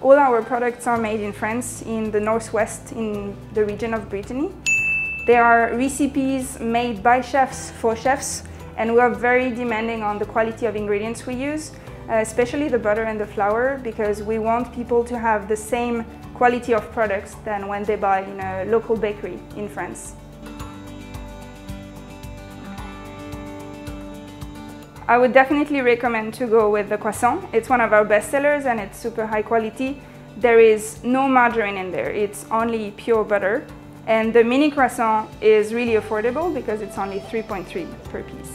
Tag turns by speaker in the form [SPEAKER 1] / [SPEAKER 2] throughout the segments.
[SPEAKER 1] All our products are made in France, in the northwest, in the region of Brittany. There are recipes made by chefs for chefs, and we are very demanding on the quality of ingredients we use, uh, especially the butter and the flour, because we want people to have the same quality of products than when they buy in a local bakery in France. I would definitely recommend to go with the croissant. It's one of our best sellers and it's super high quality. There is no margarine in there, it's only pure butter. And the mini croissant is really affordable because it's only 3.3 per piece.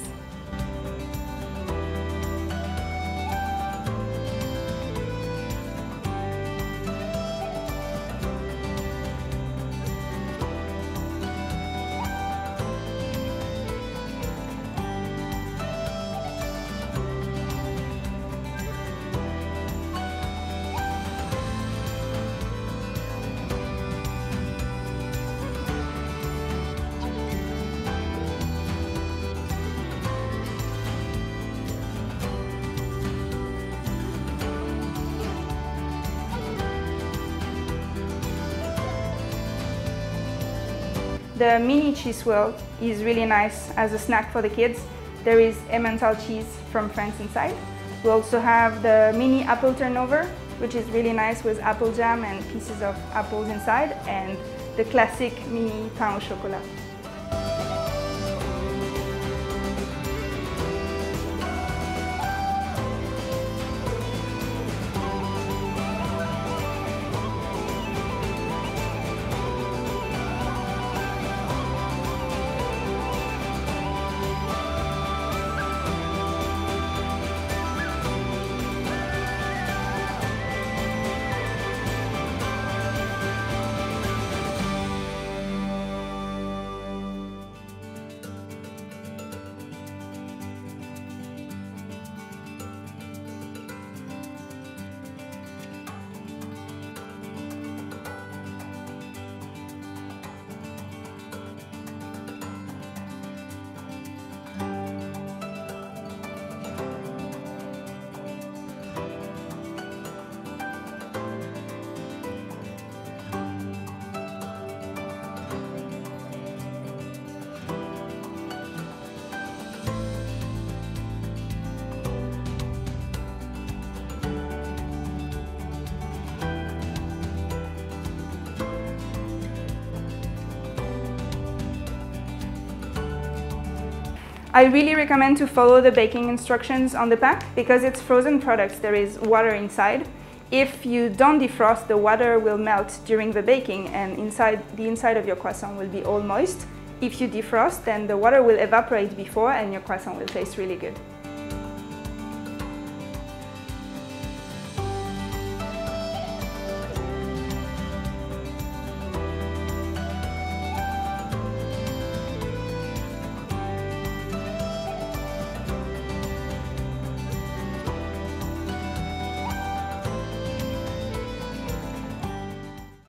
[SPEAKER 1] The mini cheese swirl is really nice as a snack for the kids. There is Emmental cheese from France inside. We also have the mini apple turnover, which is really nice with apple jam and pieces of apples inside, and the classic mini pain au chocolat. I really recommend to follow the baking instructions on the pack because it's frozen products, there is water inside. If you don't defrost, the water will melt during the baking and inside the inside of your croissant will be all moist. If you defrost, then the water will evaporate before and your croissant will taste really good.